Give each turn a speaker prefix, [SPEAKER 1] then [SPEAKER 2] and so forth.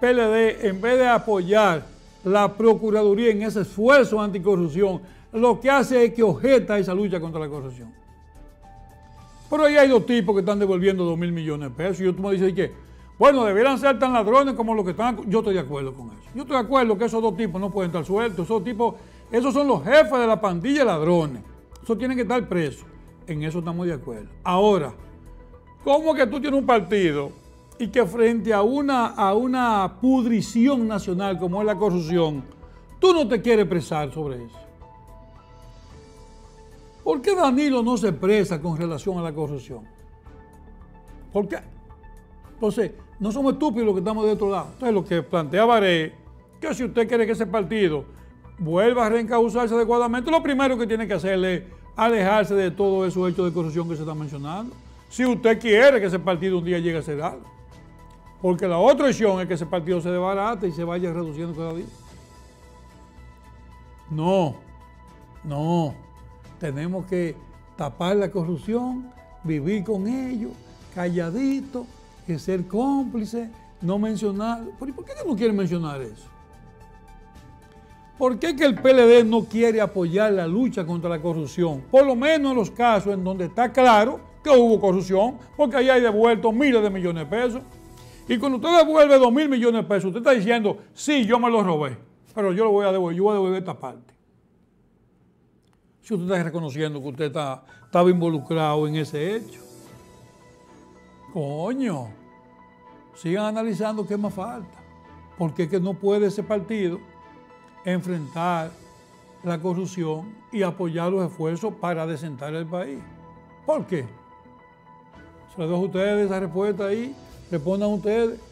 [SPEAKER 1] PLD, en vez de apoyar la Procuraduría en ese esfuerzo anticorrupción, lo que hace es que objeta esa lucha contra la corrupción. Pero ahí hay dos tipos que están devolviendo dos mil millones de pesos. Y tú me dices que, bueno, deberían ser tan ladrones como los que están. Yo estoy de acuerdo con eso. Yo estoy de acuerdo que esos dos tipos no pueden estar sueltos. Esos tipos, esos son los jefes de la pandilla de ladrones. Esos tienen que estar presos. En eso estamos de acuerdo. Ahora, ¿cómo que tú tienes un partido y que frente a una, a una pudrición nacional como es la corrupción, tú no te quieres expresar sobre eso? ¿Por qué Danilo no se expresa con relación a la corrupción? ¿Por qué? Entonces, no somos estúpidos los que estamos de otro lado. Entonces, lo que plantea Baré, que si usted quiere que ese partido vuelva a reencauzarse adecuadamente, lo primero que tiene que hacerle es alejarse de todos esos hechos de corrupción que se están mencionando. Si usted quiere que ese partido un día llegue a ser algo. Porque la otra opción es que ese partido se desbarate y se vaya reduciendo cada día. No, no. Tenemos que tapar la corrupción, vivir con ellos, calladito, que ser cómplice, no mencionar. ¿Por qué no quieren mencionar eso? ¿Por qué que el PLD no quiere apoyar la lucha contra la corrupción? Por lo menos en los casos en donde está claro que hubo corrupción, porque ahí hay devuelto miles de millones de pesos. Y cuando usted devuelve dos mil millones de pesos, usted está diciendo, sí, yo me lo robé, pero yo lo voy a devolver, yo voy a devolver esta parte. Si usted está reconociendo que usted está, estaba involucrado en ese hecho. Coño, sigan analizando qué más falta. Porque es que no puede ese partido enfrentar la corrupción y apoyar los esfuerzos para desentar el país. ¿Por qué? Se lo dejo a ustedes esa respuesta ahí, respondan ustedes.